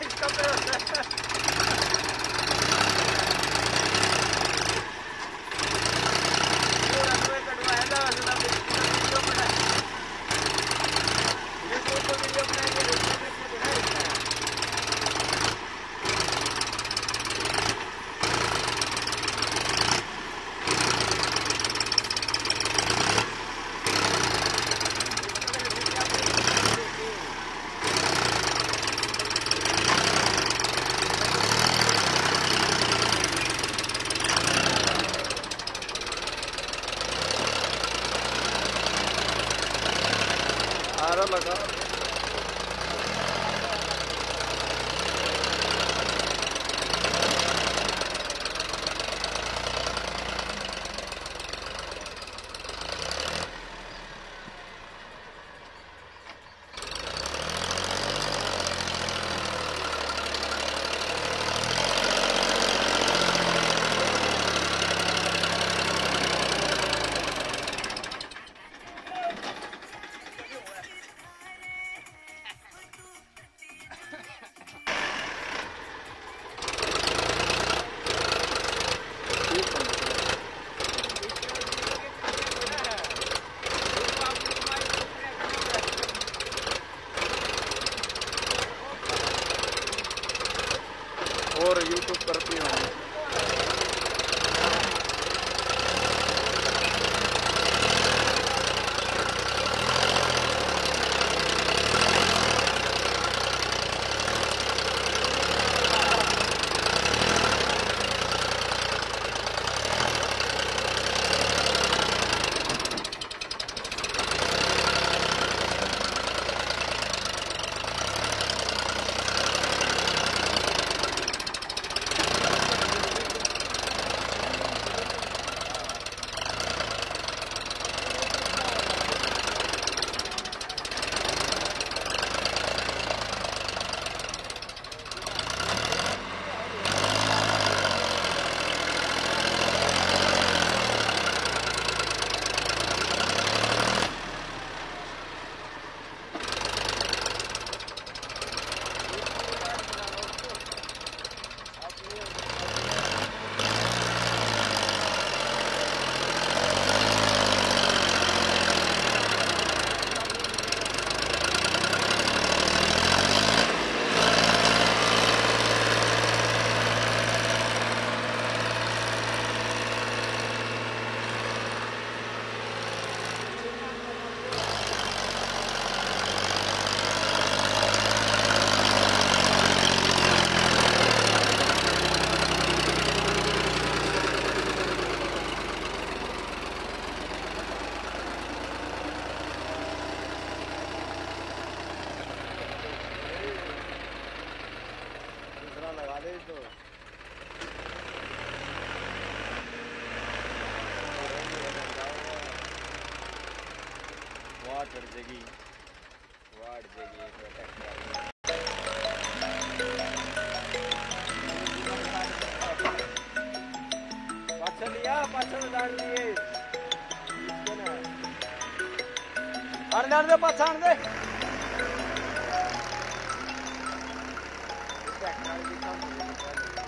Então, legal. और YouTube पर भी होंगे। तो वाट चढ़ जाएगी। वाट जाएगी। पाछल लिया, पाछल डाल लिए। अरे डाल दे पाछाड़ दे। second. I was just